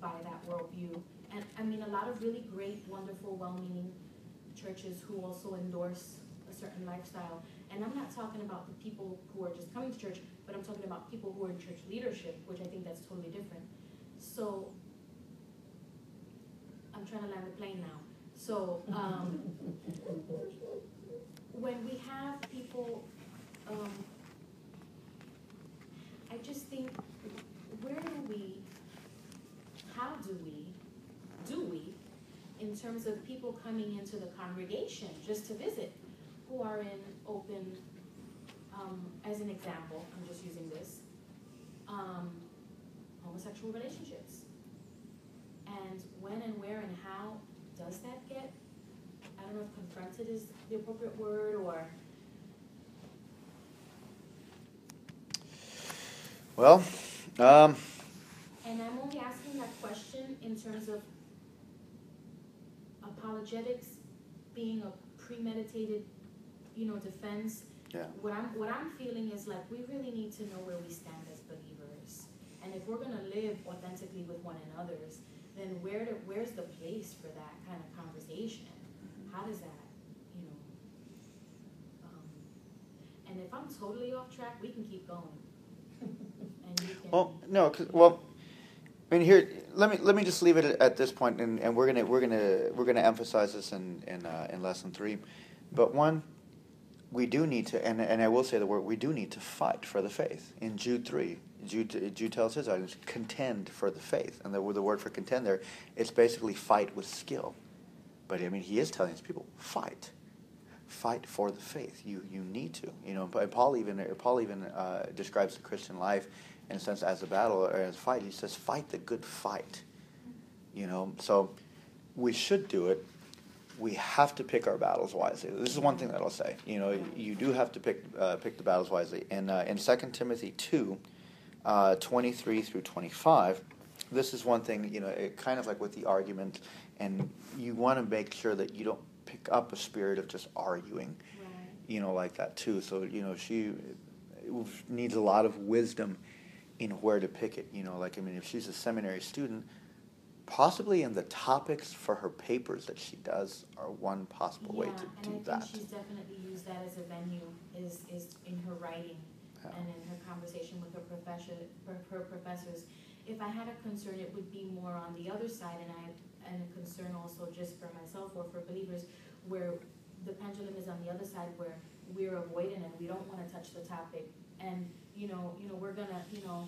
by that worldview. And I mean, a lot of really great, wonderful, well-meaning churches who also endorse a certain lifestyle. And I'm not talking about the people who are just coming to church, but I'm talking about people who are in church leadership, which I think that's totally different. So I'm trying to land the plane now. So, um, when we have people, um, I just think, where do we, how do we, do we, in terms of people coming into the congregation just to visit, who are in open, um, as an example, I'm just using this, um, homosexual relationships. And when and where and how does that get? I don't know if confronted is the appropriate word or, Well, um, and I'm only asking that question in terms of apologetics being a premeditated, you know, defense. Yeah. What I'm, what I'm feeling is like, we really need to know where we stand as believers. And if we're gonna live authentically with one another's, then where to, where's the place for that kind of conversation? How does that, you know? um, And if I'm totally off track, we can keep going. And you can. well, no, 'cause- well, I mean, here, let me let me just leave it at, at this point, and, and we're gonna we're gonna we're gonna emphasize this in in uh, in lesson three, but one, we do need to, and and I will say the word, we do need to fight for the faith. In Jude three, Jude Jude tells his audience, contend for the faith, and the the word for contend there, it's basically fight with skill, but I mean, he is telling his people, fight. Fight for the faith. You you need to. You know, but Paul even Paul even uh, describes the Christian life in a sense as a battle or as a fight. He says, fight the good fight. You know, so we should do it. We have to pick our battles wisely. This is one thing that I'll say. You know, you do have to pick uh, pick the battles wisely. In uh, in Second Timothy two, uh, twenty three through twenty five, this is one thing. You know, it kind of like with the argument, and you want to make sure that you don't pick up a spirit of just arguing. Right. You know, like that too. So you know, she needs a lot of wisdom in where to pick it. You know, like I mean, if she's a seminary student, possibly in the topics for her papers that she does are one possible way to do Yeah, and I that. think she's definitely used that as a venue, is, is in her writing Yeah. and in her conversation with her professor, her, her professors. If I had a concern, it would be more on the other side, and I, and a concern also just for myself or for believers, where the pendulum is on the other side, where we're avoiding and we don't wanna touch the topic. And, you know, you know, we're gonna, you know,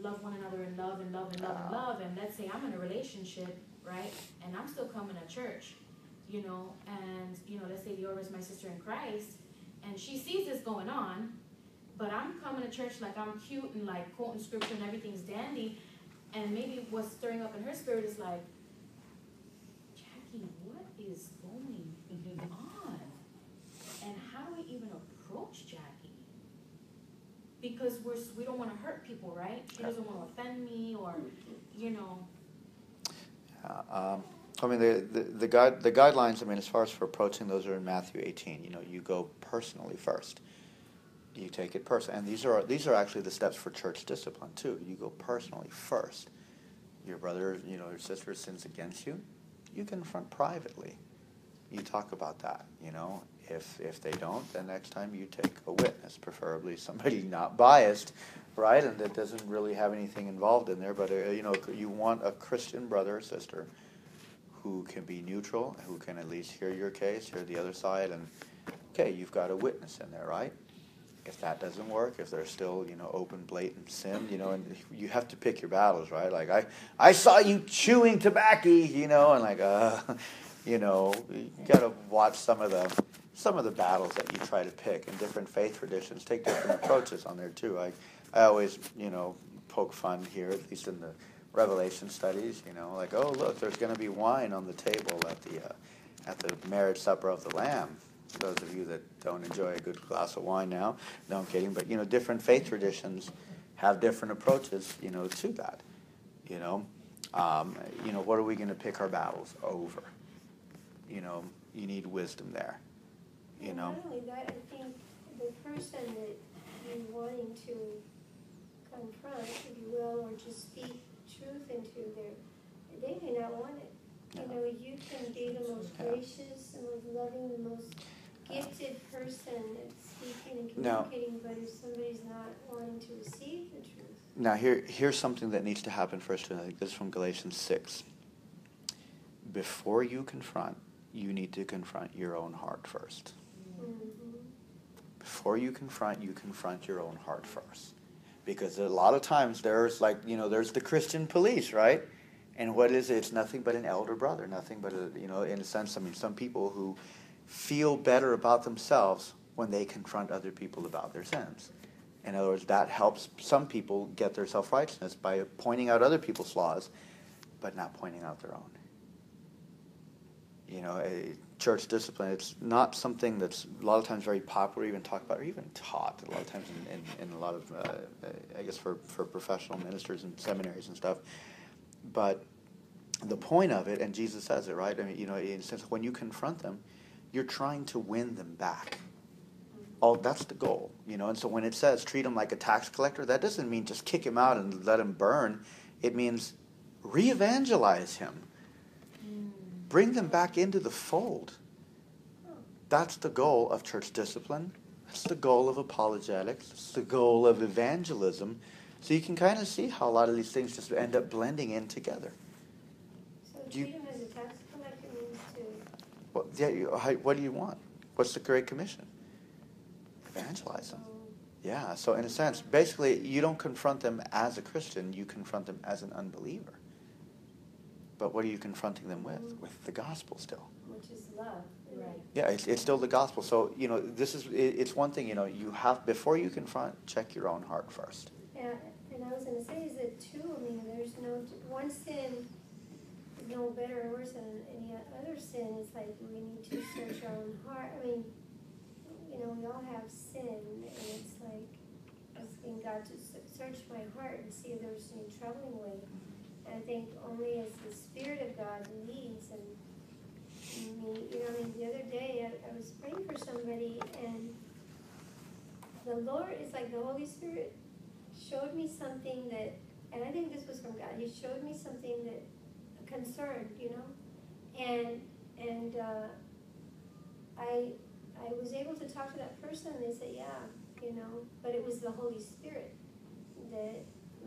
love one another and love and love and love and Ah. love, and let's say I'm in a relationship, right, and I'm still coming to church, you know, and, you know, let's say Leora's my sister in Christ, and she sees this going on, but I'm coming to church like I'm cute and like quoting scripture and everything's dandy, and maybe what's stirring up in her spirit is like, Jackie, what is going on? And how do we even approach Jackie? Because we're, we don't wanna hurt people, right? She doesn't wanna offend me, or, you know, Uh, um, I mean, the, the, the, guide, the guidelines, I mean, as far as for approaching those are in Matthew 18. You know, you go personally first. You take it personally. And these are, these are actually the steps for church discipline, too. You go personally first. Your brother, you know, your sister sins against you, you confront privately. You talk about that, you know. If, if they don't, then next time you take a witness, preferably somebody not biased, right, and that doesn't really have anything involved in there. But uh, you know, you want a Christian brother or sister who can be neutral, who can at least hear your case, hear the other side, and okay, you've got a witness in there, right? If that doesn't work, if there's still you know open blatant sin, you know, and you have to pick your battles, right? Like I, I saw you chewing tobacco, you know, and like uh, you know, you got to watch some of the some of the battles that you try to pick, and different faith traditions take different approaches on there too. I, I always you know poke fun here, at least in the Revelation studies, you know, like oh look, there's going to be wine on the table at the uh, at the marriage supper of the Lamb. Those of you that don't enjoy a good glass of wine now, no, I'm kidding, but you know, different faith traditions have different approaches, you know, to that. You know, um, you know, what are we going to pick our battles over? You know, you need wisdom there. You know, Not only that, I think the person that you're wanting to confront, if you will, or just speak truth into their, they may not want it. You No. know, you can be the most gracious, the most loving, the most gifted person at speaking and communicating, but if somebody's not wanting to receive the truth, Now, here, here's something that needs to happen first. and I think this is from Galatians 6. Before you confront, you need to confront your own heart first. Before you confront, you confront your own heart first. Because a lot of times there's like, you know, there's the Christian police, right? And what is it? It's nothing but an elder brother, nothing but a, you know, in a sense, I mean, some people who feel better about themselves when they confront other people about their sins. In other words, that helps some people get their self righteousness by pointing out other people's flaws. but not pointing out their own. You know, a church discipline, it's not something that's a lot of times very popular, even talked about, or even taught a lot of times in, in, in a lot of, uh, I guess, for, for professional ministers and seminaries and stuff. But the point of it, and Jesus says it, right? I mean, you know, in sense, when you confront them, you're trying to win them back. Oh, that's the goal, you know. And so when it says treat him like a tax collector, that doesn't mean just kick him out and let him burn. It means re-evangelize him, bring them back into the fold. That's the goal of church discipline. That's the goal of apologetics. It's the goal of evangelism. So you can kind of see how a lot of these things just end up blending in together. So Do you- him as a tax collector means to, Well, yeah, you, what do you want? What's the Great Commission? Evangelize them. Yeah, so in a sense, basically, you don't confront them as a Christian, you confront them as an unbeliever. But what are you confronting them with? With the gospel still. which is love. Right. Yeah, it's, it's still the gospel. So, you know, this is, it, it's one thing, you know, you have, before you confront, check your own heart first. Yeah, and I was gonna say is that too, I mean, there's no, one sin is no better or worse than any other sin. It's like we need to search our own heart. I mean, you know, we all have sin and it's like asking God to search my heart and see if there's any troubling way. Mm-hmm. I think only as the Spirit of God leads and me, you know, I mean, the other day I, I was praying for somebody and the Lord is like the Holy Spirit showed me something that, and I think this was from God. He showed me something that concerned, you know, and and uh, I I was able to talk to that person. and They said, yeah, you know, but it was the Holy Spirit that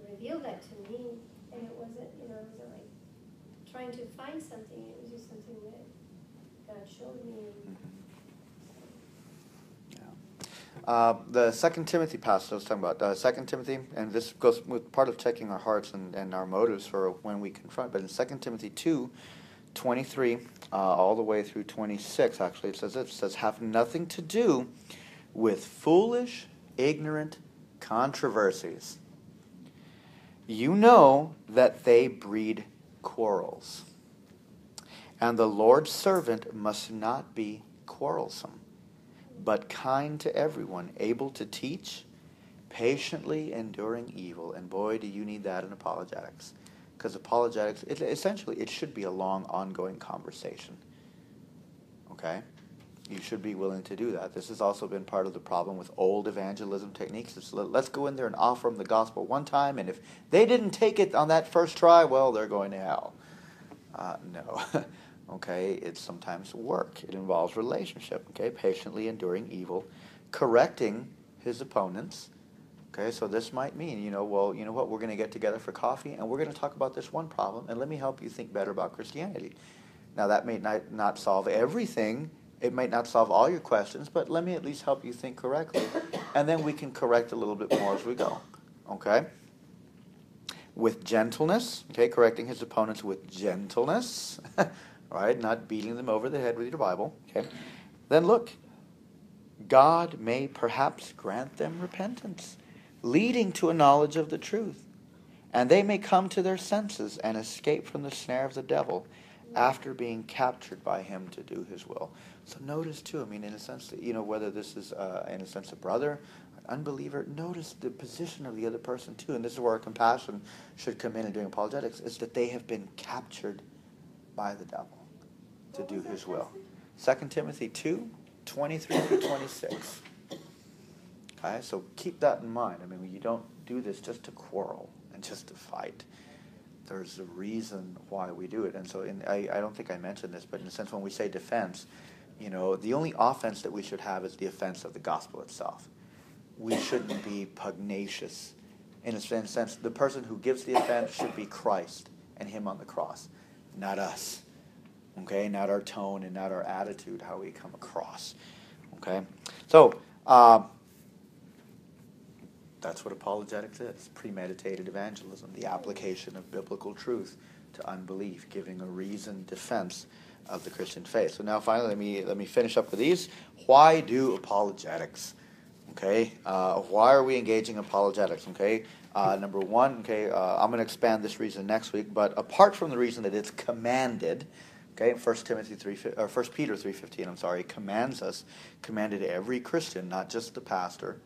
revealed that to me, and it wasn't, you know, it wasn't like trying to find something. It was just something that God showed me. And, Uh, the Second Timothy passage I was talking about, uh, Second Timothy, and this goes with part of checking our hearts and, and our motives for when we confront. But in Second Timothy two, twenty three, uh, all the way through twenty six, actually, it says it says, "Have nothing to do with foolish, ignorant controversies. You know that they breed quarrels, and the Lord's servant must not be quarrelsome." but kind to everyone, able to teach, patiently enduring evil. And boy, do you need that in apologetics. Because apologetics, it, essentially, it should be a long, ongoing conversation. Okay? You should be willing to do that. This has also been part of the problem with old evangelism techniques. It's, let- let's go in there and offer them the gospel one time, and if they didn't take it on that first try, well, they're going to hell. Uh, no. okay, it's sometimes work. It involves relationship. Okay, patiently enduring evil, correcting his opponents. Okay, so this might mean, you know, well, you know what, we're going to get together for coffee and we're going to talk about this one problem and let me help you think better about Christianity. Now, that may not, not solve everything, it might not solve all your questions, but let me at least help you think correctly. And then we can correct a little bit more as we go. Okay? With gentleness, okay, correcting his opponents with gentleness, right? Not beating them over the head with your Bible, okay? Then look, God may perhaps grant them repentance, leading to a knowledge of the truth. And they may come to their senses and escape from the snare of the devil after being captured by him to do his will. So notice too, I mean, in a sense, you know, whether this is, uh, in a sense, a brother, an unbeliever, notice the position of the other person too. And this is where compassion should come in in doing apologetics, is that they have been captured by the devil to do his will. passage? Second Timothy 2, 23 through 26. Okay, so keep that in mind. I mean, you don't do this just to quarrel and just to fight. There's a reason why we do it. And so in, I, I don't think I mentioned this, but in a sense, when we say defense, you know, the only offense that we should have is the offense of the gospel itself. We shouldn't be pugnacious. In a sense, the person who gives the offense should be Christ and Him on the cross, not us. Okay, not our tone and not our attitude, how we come across. Okay, so uh, that's what apologetics is premeditated evangelism, the application of biblical truth to unbelief, giving a reasoned defense of the Christian faith. So now, finally, let me let me finish up with these. Why do apologetics? Okay, uh, why are we engaging apologetics? Okay, Uh, number one, okay, uh, I'm going to expand this reason next week, but apart from the reason that it's commanded, okay, 1 Timothy 3, or 1 Peter 3.15, I'm sorry, commands us, commanded every Christian, not just the pastor,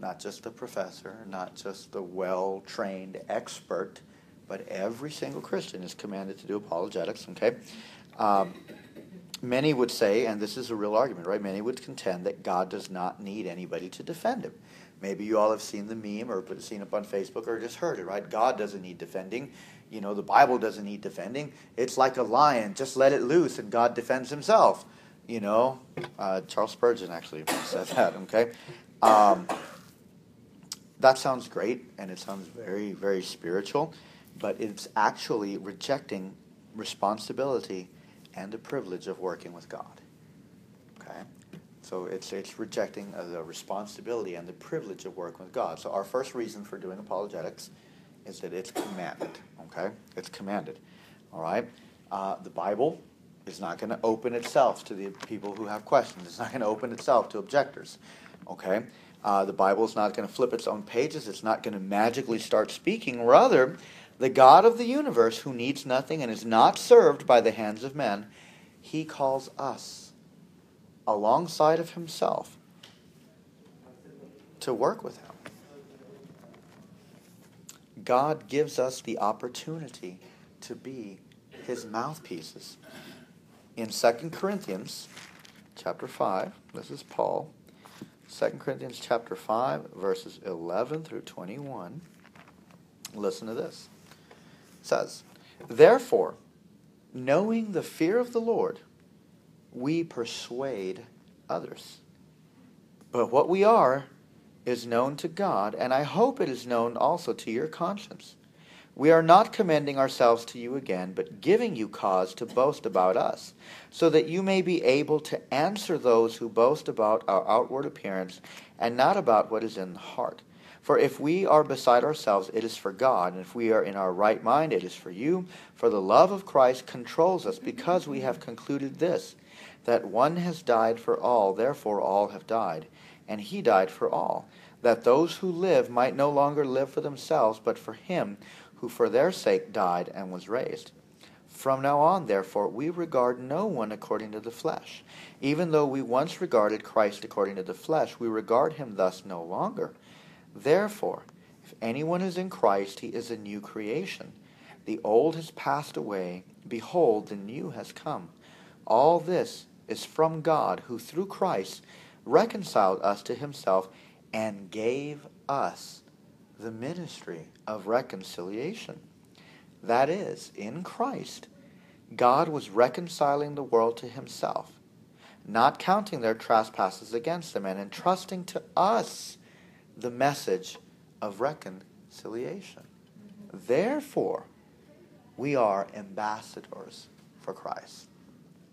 not just the professor, not just the well-trained expert, but every single Christian is commanded to do apologetics, okay? Um, many would say, and this is a real argument, right? Many would contend that God does not need anybody to defend him. Maybe you all have seen the meme or seen it up on Facebook or just heard it, right? God doesn't need defending. You know, the Bible doesn't need defending. It's like a lion. Just let it loose and God defends himself. You know, uh, Charles Spurgeon actually said that, okay? Um, that sounds great and it sounds very, very spiritual, but it's actually rejecting responsibility and the privilege of working with God. Okay? So it's, it's rejecting uh, the responsibility and the privilege of working with God. So our first reason for doing apologetics is that it's commanded. Okay? It's commanded. All right? Uh, the Bible is not going to open itself to the people who have questions. It's not going to open itself to objectors. Okay? Uh, the Bible is not going to flip its own pages. It's not going to magically start speaking. Rather, the God of the universe, who needs nothing and is not served by the hands of men, he calls us alongside of himself to work with him. God gives us the opportunity to be his mouthpieces. In 2 Corinthians chapter 5, this is Paul, 2 Corinthians chapter 5, verses 11 through 21. Listen to this. Says, Therefore, knowing the fear of the Lord, we persuade others. But what we are is known to God, and I hope it is known also to your conscience. We are not commending ourselves to you again, but giving you cause to boast about us, so that you may be able to answer those who boast about our outward appearance and not about what is in the heart. For if we are beside ourselves, it is for God, and if we are in our right mind, it is for you. For the love of Christ controls us, because we have concluded this that one has died for all, therefore all have died. And he died for all, that those who live might no longer live for themselves, but for him who for their sake died and was raised. From now on, therefore, we regard no one according to the flesh. Even though we once regarded Christ according to the flesh, we regard him thus no longer. Therefore, if anyone is in Christ, he is a new creation. The old has passed away. Behold, the new has come. All this is from God, who through Christ reconciled us to himself and gave us the ministry of reconciliation. That is, in Christ, God was reconciling the world to himself, not counting their trespasses against them, and entrusting to us the message of reconciliation. Therefore, we are ambassadors for Christ.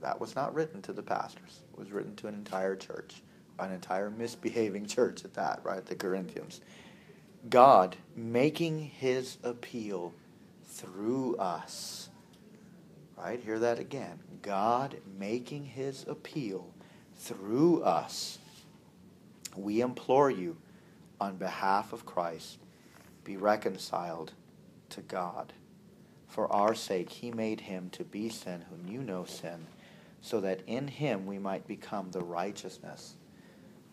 That was not written to the pastors. It was written to an entire church, an entire misbehaving church at that, right? The Corinthians. God making his appeal through us. Right? Hear that again. God making his appeal through us. We implore you, on behalf of Christ, be reconciled to God. For our sake, he made him to be sin who knew no sin, so that in him we might become the righteousness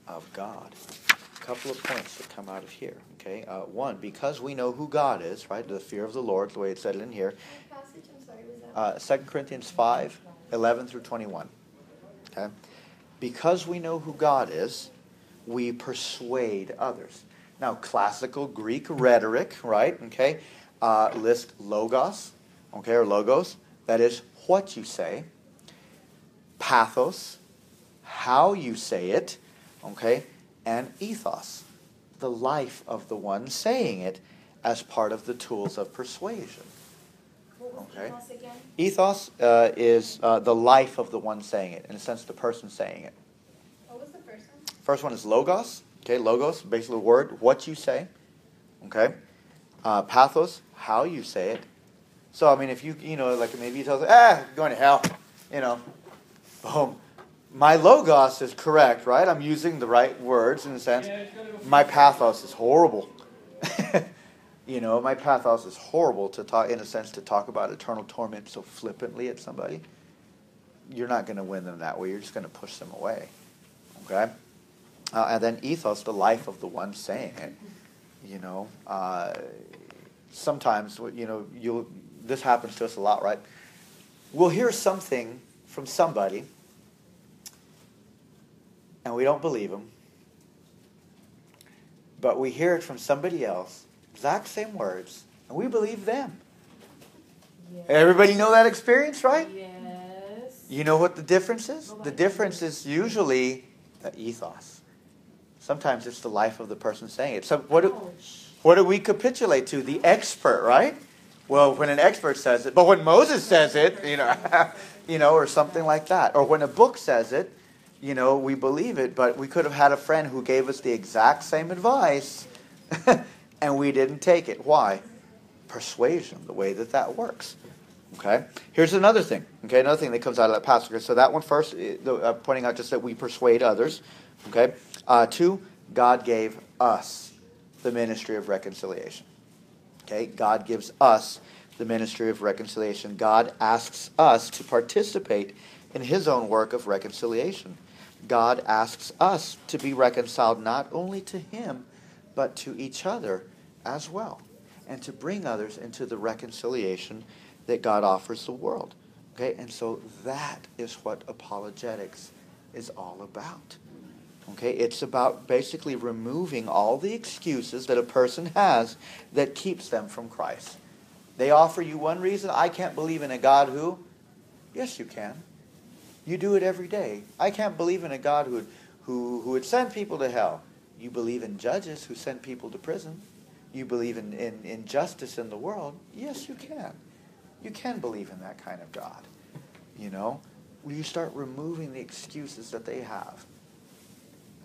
of God A couple of points that come out of here. Okay, uh, one, because we know who God is, right? The fear of the Lord, the way it's said in here. Passage, sorry. Uh, 2 Corinthians 5, 11 through 21. Okay, because we know who God is, we persuade others. Now, classical Greek rhetoric, right? Okay, uh, list logos, okay, or logos. That is what you say. Pathos, how you say it. Okay, and ethos, the life of the one saying it as part of the tools of persuasion. okay. ethos again? Ethos uh, is uh, the life of the one saying it, in a sense, the person saying it. What was the first one? Is logos. Okay, logos, basically the word, what you say. Okay. Uh, pathos, how you say it. So, I mean, if you, you know, like maybe you tell, ah, going to hell, you know, boom my logos is correct, right? I'm using the right words in a sense. My pathos is horrible. You know, my pathos is horrible to talk, in a sense, to talk about eternal torment so flippantly at somebody. You're not going to win them that way. You're just going to push them away. Okay? Uh, and then ethos, the life of the one saying it. You know, uh, sometimes, you know, you this happens to us a lot, right? We'll hear something from somebody, and we don't believe them, but we hear it from somebody else, exact same words, and we believe them. Yes. Everybody know that experience, right? Yes. You know what the difference is? The difference is usually the ethos. Sometimes it's the life of the person saying it. So what do, what do we capitulate to? The expert, right? Well, when an expert says it, but when Moses says it, you know, you know, or something like that, or when a book says it, you know, we believe it. But we could have had a friend who gave us the exact same advice, and we didn't take it. Why? Persuasion, the way that that works. Okay. Here's another thing. Okay, another thing that comes out of that passage. So that one first, eh, uh, pointing out just that we persuade others. Okay. Uh, two, God gave us the ministry of reconciliation. Okay, God gives us the ministry of reconciliation. God asks us to participate in His own work of reconciliation. God asks us to be reconciled not only to Him, but to each other as well, and to bring others into the reconciliation that God offers the world. Okay, and so that is what apologetics is all about. Okay, it's about basically removing all the excuses that a person has that keeps them from Christ. They offer you one reason I can't believe in a God who? Yes, you can. You do it every day. I can't believe in a God who, who, who would send people to hell. You believe in judges who send people to prison. You believe in, in, in justice in the world. Yes, you can. You can believe in that kind of God. You know, you start removing the excuses that they have.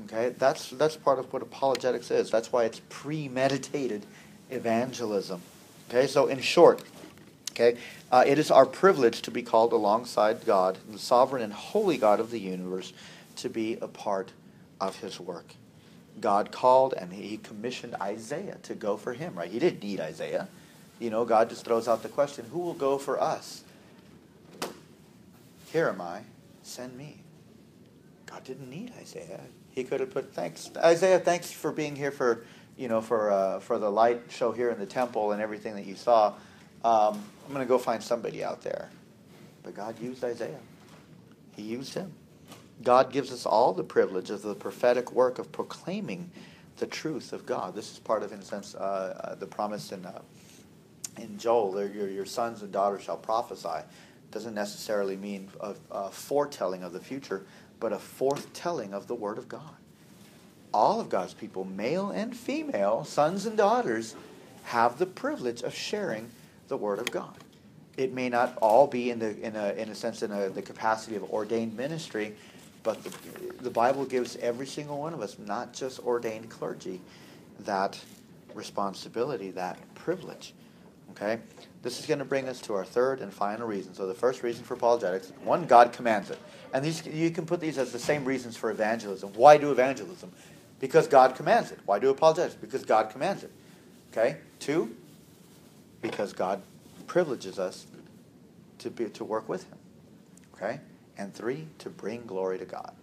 Okay, that's that's part of what apologetics is. That's why it's premeditated evangelism. Okay, so in short, okay, uh, it is our privilege to be called alongside God, the sovereign and holy God of the universe, to be a part of His work. God called and He commissioned Isaiah to go for Him. Right? He didn't need Isaiah. You know, God just throws out the question, "Who will go for us?" Here am I. Send me. God didn't need Isaiah. He could have put thanks Isaiah. Thanks for being here for you know for uh, for the light show here in the temple and everything that you saw. Um, I'm going to go find somebody out there. But God used Isaiah. He used him. God gives us all the privilege of the prophetic work of proclaiming the truth of God. This is part of, in a sense, uh, uh, the promise in uh, in Joel. Your your sons and daughters shall prophesy. Doesn't necessarily mean a, a foretelling of the future but a forthtelling of the Word of God. All of God's people, male and female, sons and daughters, have the privilege of sharing the Word of God. It may not all be in, the, in, a, in a sense in a, the capacity of ordained ministry, but the, the Bible gives every single one of us, not just ordained clergy, that responsibility, that privilege. Okay? This is going to bring us to our third and final reason. So the first reason for apologetics, one, God commands it. And these you can put these as the same reasons for evangelism. Why do evangelism? Because God commands it. Why do apologetics? Because God commands it. Okay? Two, because God privileges us to be to work with him. Okay? And three, to bring glory to God.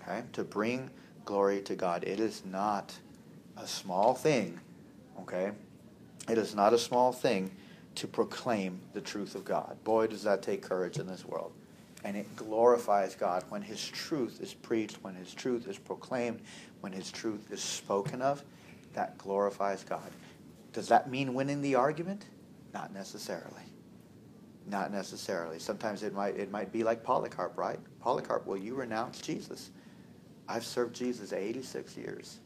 Okay? To bring glory to God. It is not a small thing. Okay? It is not a small thing to proclaim the truth of God. Boy, does that take courage in this world. And it glorifies God when His truth is preached, when His truth is proclaimed, when His truth is spoken of. That glorifies God. Does that mean winning the argument? Not necessarily. Not necessarily. Sometimes it might it might be like Polycarp, right? Polycarp, will you renounce Jesus. I've served Jesus 86 years.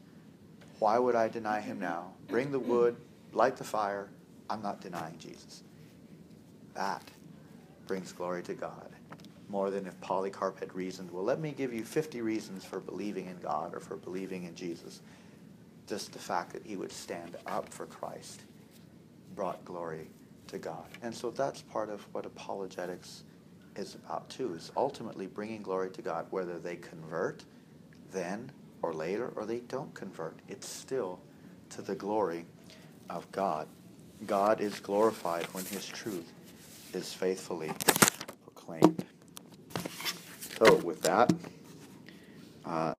Why would I deny him now? Bring the wood, light the fire. I'm not denying Jesus. That brings glory to God more than if Polycarp had reasoned, well, let me give you 50 reasons for believing in God or for believing in Jesus. Just the fact that he would stand up for Christ brought glory to God. And so that's part of what apologetics is about too, is ultimately bringing glory to God, whether they convert then or later or they don't convert. It's still to the glory of God. God is glorified when His truth is faithfully proclaimed. So, with that, uh,